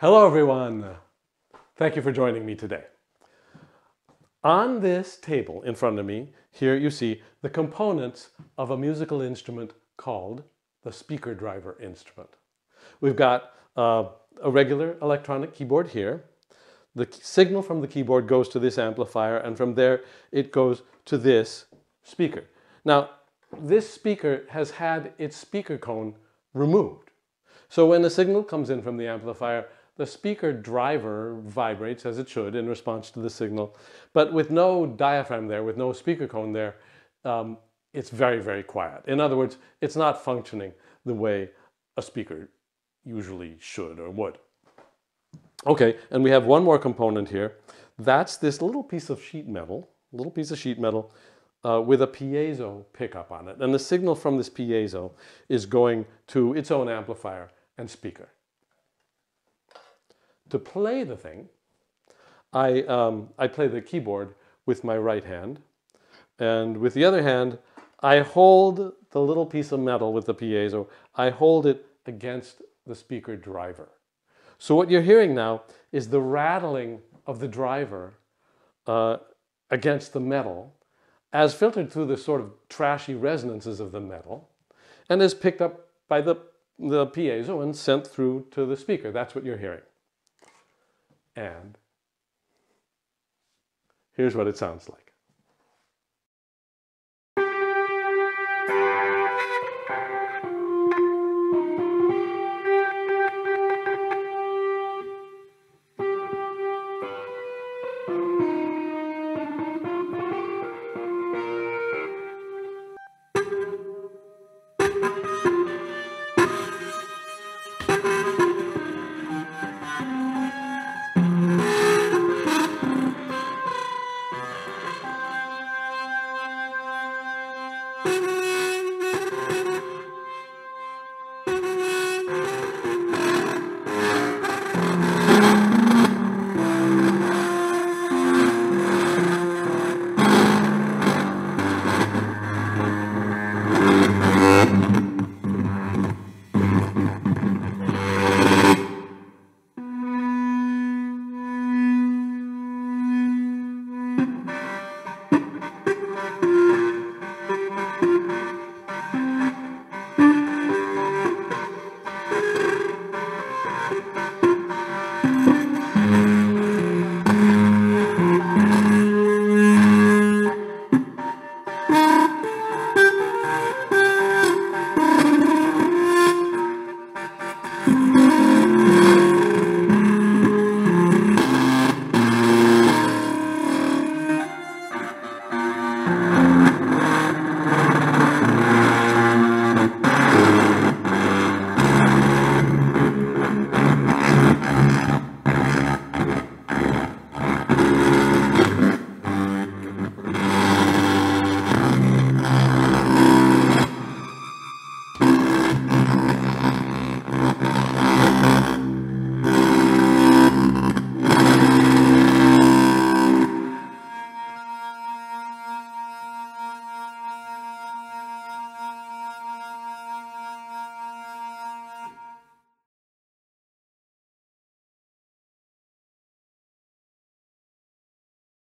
Hello, everyone. Thank you for joining me today. On this table in front of me, here you see the components of a musical instrument called the speaker driver instrument. We've got uh, a regular electronic keyboard here. The signal from the keyboard goes to this amplifier, and from there it goes to this speaker. Now, this speaker has had its speaker cone removed. So when the signal comes in from the amplifier, the speaker driver vibrates as it should in response to the signal, but with no diaphragm there, with no speaker cone there, um, it's very, very quiet. In other words, it's not functioning the way a speaker usually should or would. Okay, and we have one more component here. That's this little piece of sheet metal, little piece of sheet metal uh, with a piezo pickup on it. And the signal from this piezo is going to its own amplifier and speaker to play the thing, I, um, I play the keyboard with my right hand. And with the other hand, I hold the little piece of metal with the piezo, I hold it against the speaker driver. So what you're hearing now is the rattling of the driver uh, against the metal as filtered through the sort of trashy resonances of the metal and is picked up by the, the piezo and sent through to the speaker. That's what you're hearing. And here's what it sounds like.